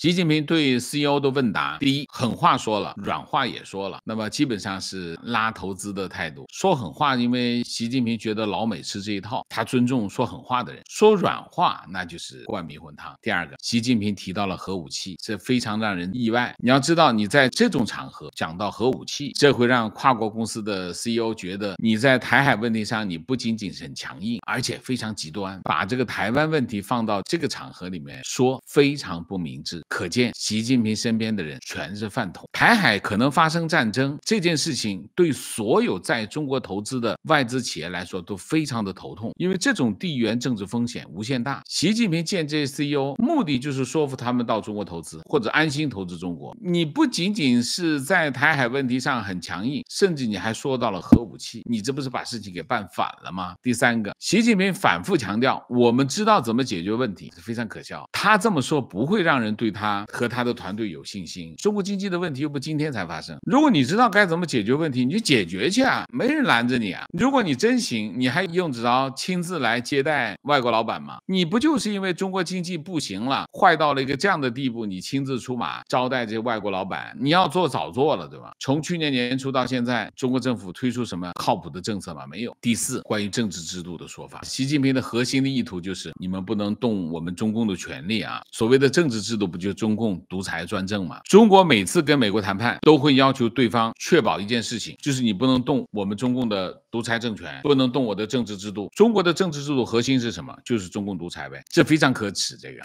习近平对 CEO 的问答，第一，狠话说了，软话也说了，那么基本上是拉投资的态度。说狠话，因为习近平觉得老美吃这一套，他尊重说狠话的人。说软话，那就是灌迷魂汤。第二个，习近平提到了核武器，这非常让人意外。你要知道，你在这种场合讲到核武器，这会让跨国公司的 CEO 觉得你在台海问题上，你不仅仅是很强硬，而且非常极端，把这个台湾问题放到这个场合里面说，非常不明智。可见习近平身边的人全是饭桶，台海可能发生战争这件事情，对所有在中国投资的外资企业来说都非常的头痛，因为这种地缘政治风险无限大。习近平见这些 CEO，目的就是说服他们到中国投资或者安心投资中国。你不仅仅是在台海问题上很强硬，甚至你还说到了核武器，你这不是把事情给办反了吗？第三个，习近平反复强调，我们知道怎么解决问题，是非常可笑。他这么说不会让人对他。他和他的团队有信心。中国经济的问题又不今天才发生。如果你知道该怎么解决问题，你就解决去啊，没人拦着你啊。如果你真行，你还用得着亲自来接待外国老板吗？你不就是因为中国经济不行了，坏到了一个这样的地步，你亲自出马招待这些外国老板？你要做早做了，对吧？从去年年初到现在，中国政府推出什么靠谱的政策吗？没有。第四，关于政治制度的说法，习近平的核心的意图就是你们不能动我们中共的权利啊。所谓的政治制度不就中共独裁专政嘛，中国每次跟美国谈判都会要求对方确保一件事情，就是你不能动我们中共的独裁政权，不能动我的政治制度。中国的政治制度核心是什么？就是中共独裁呗，这非常可耻。这个。